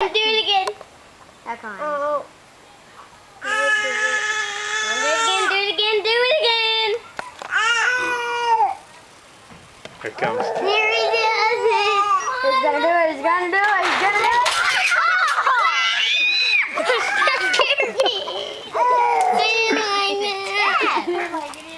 Do it again. Back on. Oh. Do it, do. Do it again, do it again, do it again. Here it comes. Here he does it. He's gonna do it, he's gonna do it, he's gonna do it. Oh!